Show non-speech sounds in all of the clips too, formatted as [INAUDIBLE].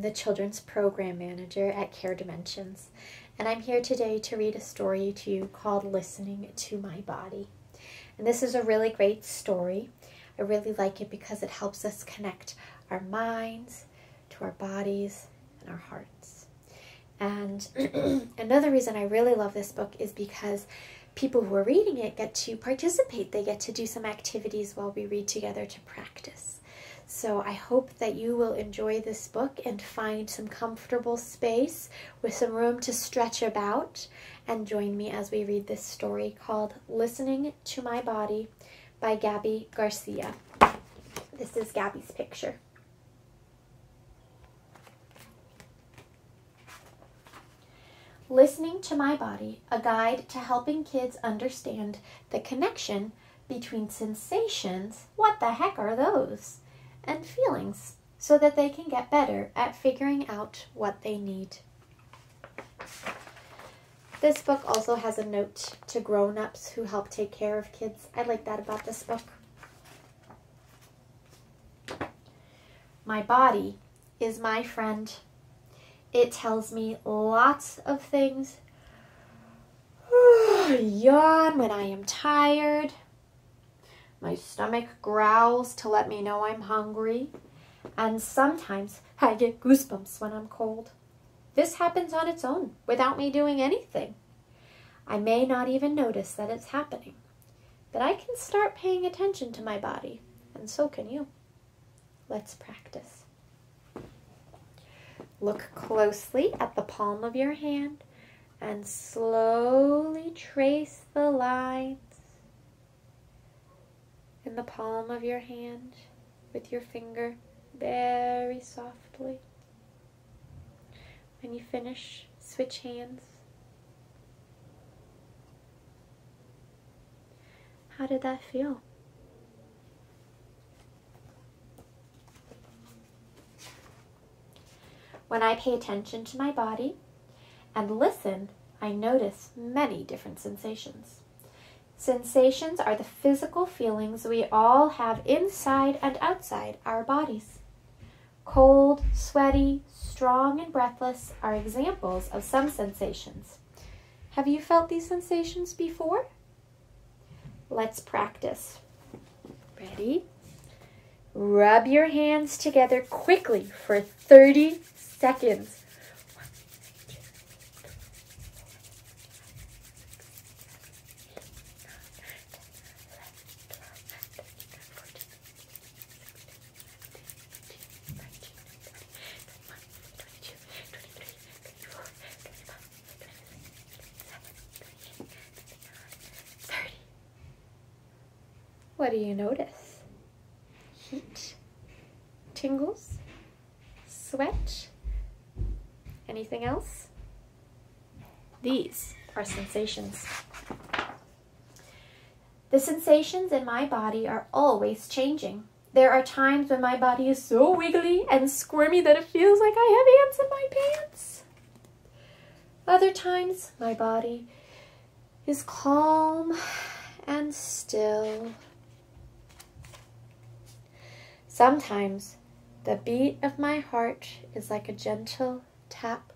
The Children's Program Manager at Care Dimensions, and I'm here today to read a story to you called Listening to My Body. And this is a really great story. I really like it because it helps us connect our minds to our bodies and our hearts. And [CLEARS THROAT] another reason I really love this book is because people who are reading it get to participate. They get to do some activities while we read together to practice. So I hope that you will enjoy this book and find some comfortable space with some room to stretch about and join me as we read this story called Listening to My Body by Gabi Garcia. This is Gabi's picture. Listening to My Body, a guide to helping kids understand the connection between sensations, what the heck are those, and feelings, so that they can get better at figuring out what they need. This book also has a note to grown ups who help take care of kids. I like that about this book. My body is my friend it tells me lots of things. [SIGHS] Yawn when I am tired. My stomach growls to let me know I'm hungry. And sometimes I get goosebumps when I'm cold. This happens on its own without me doing anything. I may not even notice that it's happening, but I can start paying attention to my body, and so can you. Let's practice. Look closely at the palm of your hand and slowly trace the lines in the palm of your hand with your finger very softly. When you finish, switch hands. How did that feel? When I pay attention to my body and listen, I notice many different sensations. Sensations are the physical feelings we all have inside and outside our bodies. Cold, sweaty, strong, and breathless are examples of some sensations. Have you felt these sensations before? Let's practice. Ready? Rub your hands together quickly for 30 seconds. What do you notice? Heat, tingles, sweat, Anything else? These are sensations. The sensations in my body are always changing. There are times when my body is so wiggly and squirmy that it feels like I have ants in my pants. Other times, my body is calm and still. Sometimes, the beat of my heart is like a gentle tap.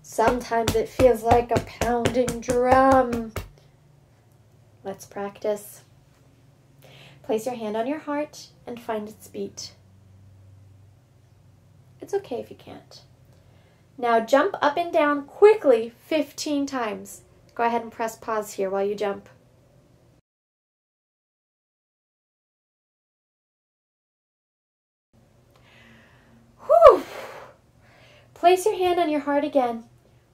Sometimes it feels like a pounding drum. Let's practice. Place your hand on your heart and find its beat. It's okay if you can't. Now jump up and down quickly 15 times. Go ahead and press pause here while you jump. Place your hand on your heart again.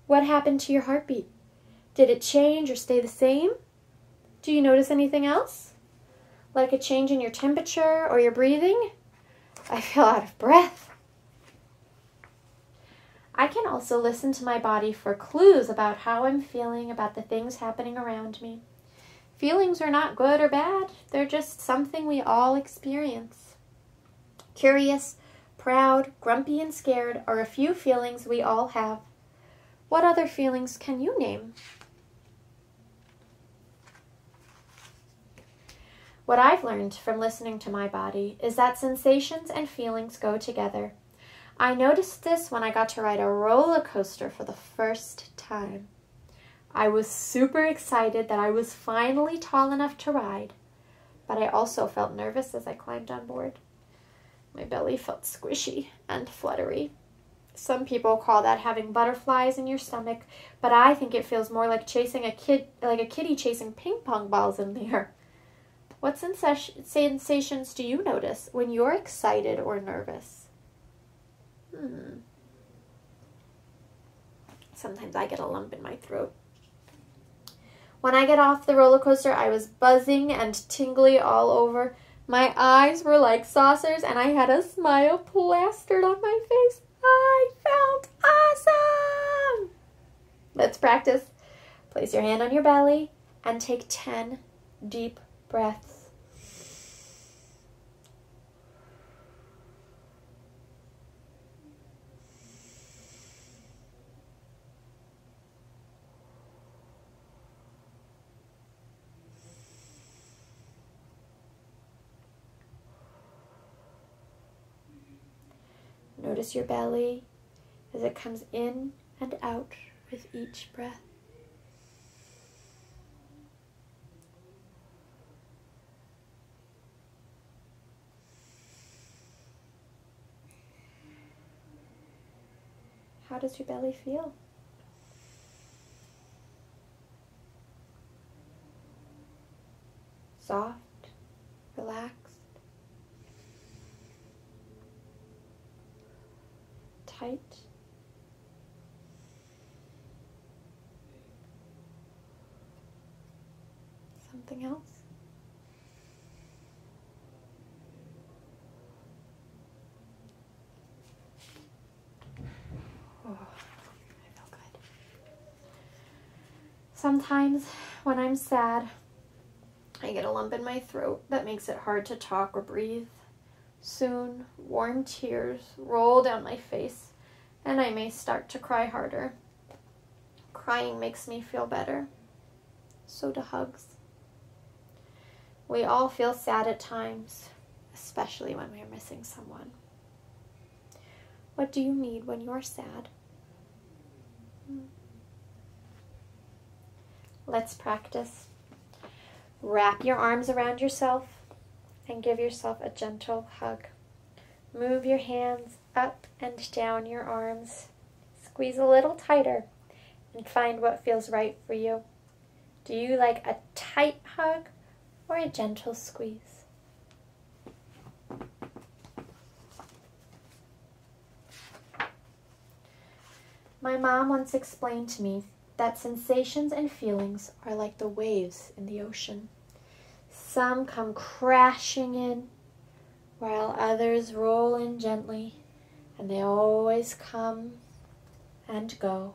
What happened to your heartbeat? Did it change or stay the same? Do you notice anything else? Like a change in your temperature or your breathing? I feel out of breath. I can also listen to my body for clues about how I'm feeling about the things happening around me. Feelings are not good or bad, they're just something we all experience. Curious, proud, grumpy, and scared are a few feelings we all have. What other feelings can you name? What I've learned from listening to my body is that sensations and feelings go together. I noticed this when I got to ride a roller coaster for the first time. I was super excited that I was finally tall enough to ride, but I also felt nervous as I climbed on board. My belly felt squishy and fluttery. Some people call that having butterflies in your stomach, but I think it feels more like chasing a kid like a kitty chasing ping pong balls in the air. What sensations do you notice when you're excited or nervous? Hmm. Sometimes I get a lump in my throat. When I get off the roller coaster, I was buzzing and tingly all over. My eyes were like saucers, and I had a smile plastered on my face. I felt awesome! Let's practice. Place your hand on your belly and take 10 deep breaths. Notice your belly as it comes in and out with each breath. How does your belly feel? Soft, relaxed. tight. Something else? Oh. Sometimes when I'm sad, I get a lump in my throat that makes it hard to talk or breathe. Soon, warm tears roll down my face, and I may start to cry harder. Crying makes me feel better. So do hugs. We all feel sad at times, especially when we are missing someone. What do you need when you're sad? Let's practice. Wrap your arms around yourself and give yourself a gentle hug. Move your hands up and down your arms. Squeeze a little tighter and find what feels right for you. Do you like a tight hug or a gentle squeeze? My mom once explained to me that sensations and feelings are like the waves in the ocean. Some come crashing in, while others roll in gently, and they always come and go.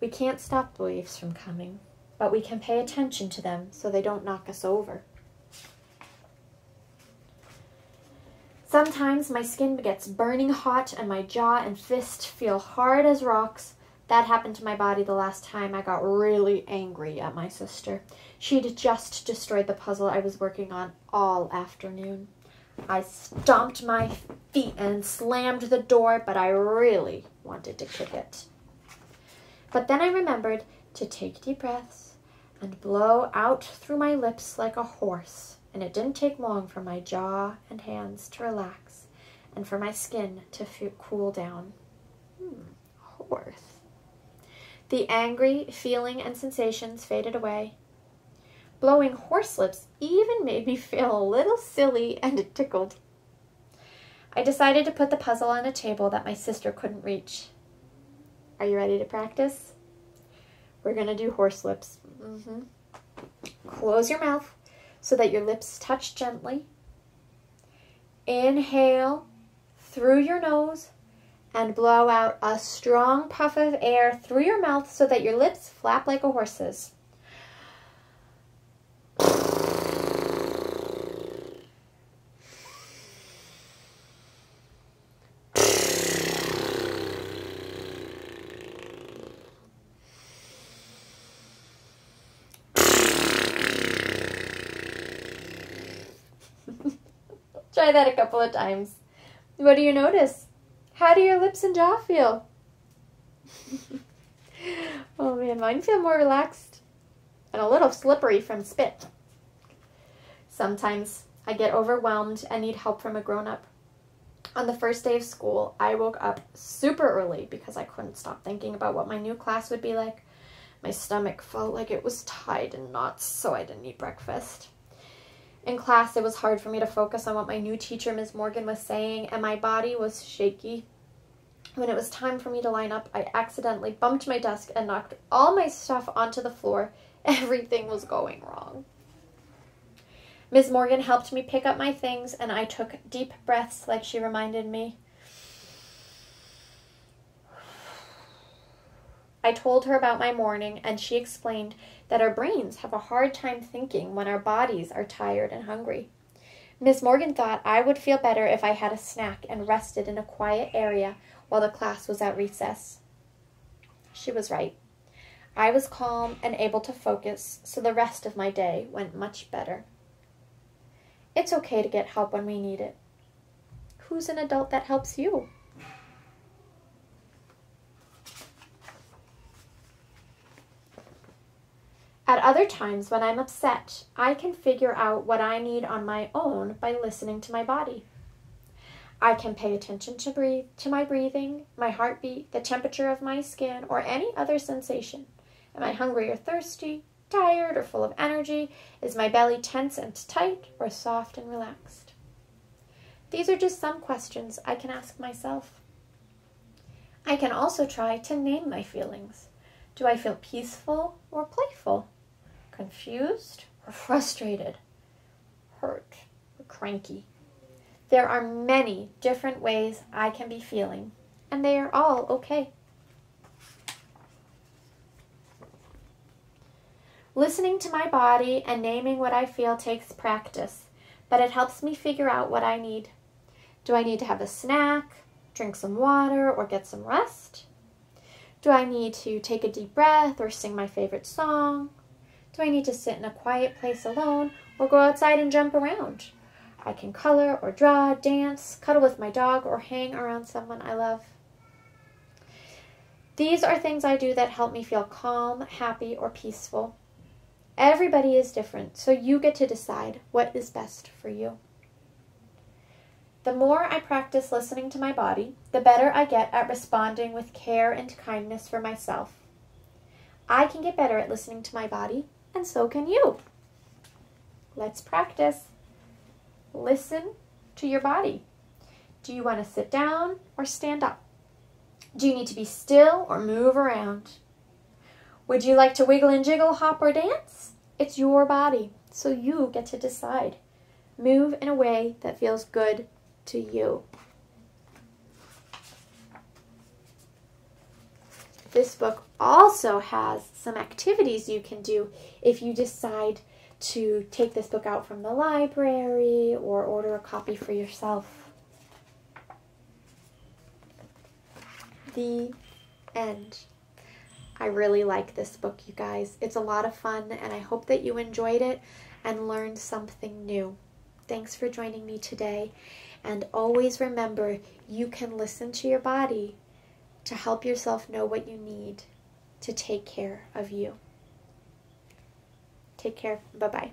We can't stop the waves from coming, but we can pay attention to them so they don't knock us over. Sometimes my skin gets burning hot and my jaw and fist feel hard as rocks. That happened to my body the last time I got really angry at my sister. She'd just destroyed the puzzle I was working on all afternoon. I stomped my feet and slammed the door, but I really wanted to kick it. But then I remembered to take deep breaths and blow out through my lips like a horse, and it didn't take long for my jaw and hands to relax and for my skin to cool down. Hmm, horse. The angry feeling and sensations faded away. Blowing horse lips even made me feel a little silly and tickled. I decided to put the puzzle on a table that my sister couldn't reach. Are you ready to practice? We're going to do horse lips. Mm -hmm. Close your mouth so that your lips touch gently. Inhale through your nose and blow out a strong puff of air through your mouth so that your lips flap like a horse's. Try that a couple of times. What do you notice? How do your lips and jaw feel? [LAUGHS] oh man, mine feel more relaxed and a little slippery from spit. Sometimes I get overwhelmed and need help from a grown up. On the first day of school, I woke up super early because I couldn't stop thinking about what my new class would be like. My stomach felt like it was tied in knots, so I didn't eat breakfast. In class, it was hard for me to focus on what my new teacher, Ms. Morgan, was saying, and my body was shaky. When it was time for me to line up, I accidentally bumped my desk and knocked all my stuff onto the floor. [LAUGHS] Everything was going wrong. Ms. Morgan helped me pick up my things, and I took deep breaths like she reminded me. I told her about my morning, and she explained that our brains have a hard time thinking when our bodies are tired and hungry. Miss Morgan thought I would feel better if I had a snack and rested in a quiet area while the class was at recess. She was right. I was calm and able to focus, so the rest of my day went much better. It's okay to get help when we need it. Who's an adult that helps you? At other times, when I'm upset, I can figure out what I need on my own by listening to my body. I can pay attention to breathe to my breathing, my heartbeat, the temperature of my skin, or any other sensation. Am I hungry or thirsty, tired or full of energy? Is my belly tense and tight or soft and relaxed? These are just some questions I can ask myself. I can also try to name my feelings. Do I feel peaceful or playful? Confused or frustrated, hurt or cranky. There are many different ways I can be feeling, and they are all okay. Listening to my body and naming what I feel takes practice, but it helps me figure out what I need. Do I need to have a snack, drink some water, or get some rest? Do I need to take a deep breath or sing my favorite song? Do I need to sit in a quiet place alone or go outside and jump around? I can color or draw, dance, cuddle with my dog, or hang around someone I love. These are things I do that help me feel calm, happy, or peaceful. Everybody is different, so you get to decide what is best for you. The more I practice listening to my body, the better I get at responding with care and kindness for myself. I can get better at listening to my body and so can you. Let's practice. Listen to your body. Do you want to sit down or stand up? Do you need to be still or move around? Would you like to wiggle and jiggle, hop, or dance? It's your body, so you get to decide. Move in a way that feels good to you. This book also has some activities you can do if you decide to take this book out from the library or order a copy for yourself. The end. I really like this book, you guys. It's a lot of fun, and I hope that you enjoyed it and learned something new. Thanks for joining me today. And always remember, you can listen to your body to help yourself know what you need to take care of you. Take care. Bye bye.